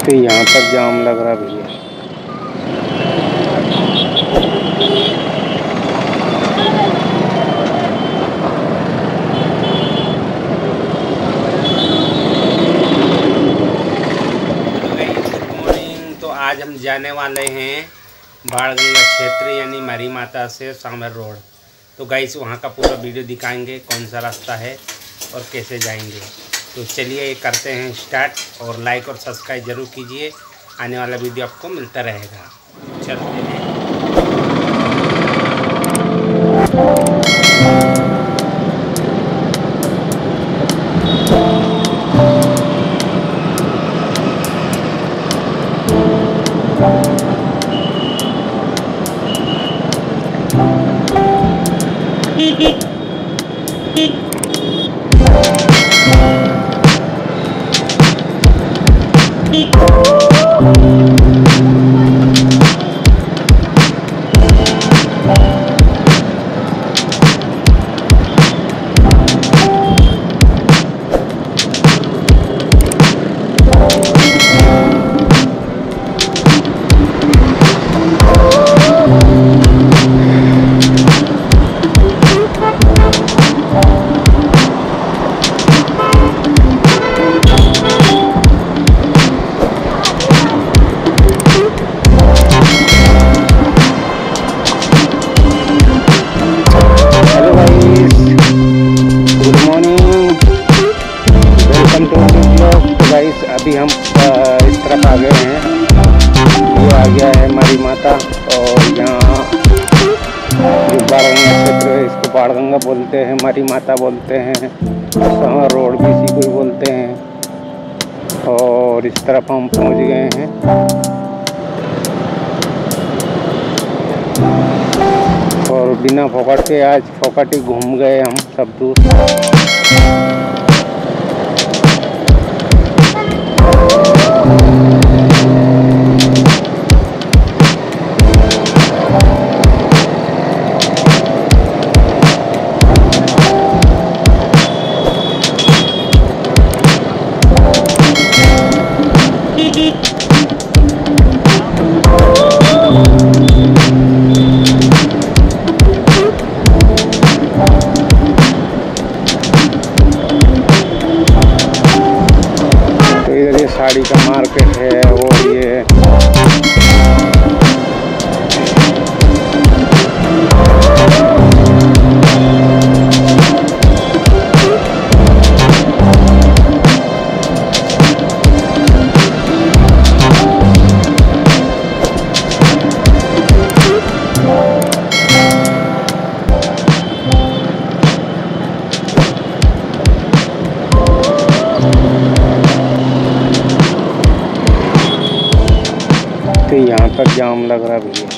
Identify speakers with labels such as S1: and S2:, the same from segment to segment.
S1: तो यहाँ पर जाम लग रहा भैया।
S2: तो आज हम जाने वाले हैं बाड़गंगा क्षेत्र, यानी मरी माता से सामर रोड। तो गाइस वहाँ का पूरा वीडियो दिखाएँगे, कौन सा रास्ता है और कैसे जाएँगे। तो चलिए ये करते हैं स्टार्ट और लाइक और सब्सक्राइब ज़रूर कीजिए। आने वाला वीडियो आपको मिलता रहेगा। चलते हैं।
S1: हेलो अभी हम इस तरफ़ आ गए हैं। ये आ गया है हमारी माता और यहाँ जो क्षेत्र है, इसको बाड़गंगा बोलते हैं, हमारी माता बोलते हैं समर रोड भी इसी को बोलते हैं। और इस तरफ़ हम पहुँच गए हैं। और बिना फोकट के आज फोकट ही घूम गए हम सब दूर। साड़ी का मार्केट है और ये पर जाम लग रहा भैया।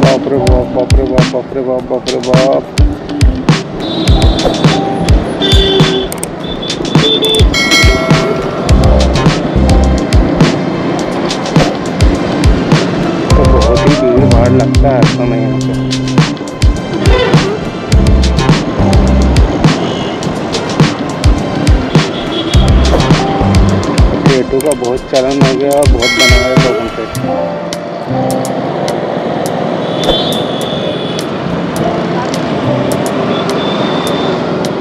S1: बाप रे बाप बाप रे बाप बाप रे बाप बाप रे बाप। लगता है समय यहाँ पे पेटों का बहुत चलन हो गया और बहुत बना है लोगों पे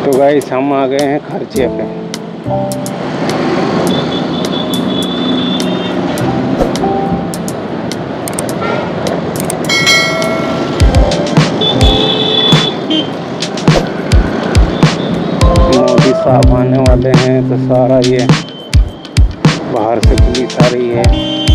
S1: तो गाइस हम आ गए हैं खर्चे पे। साहब आने वाले हैं तो सारा ये बाहर से पुलिस आ रही है।